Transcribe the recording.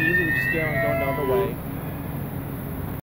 easy. We just get on going the other way.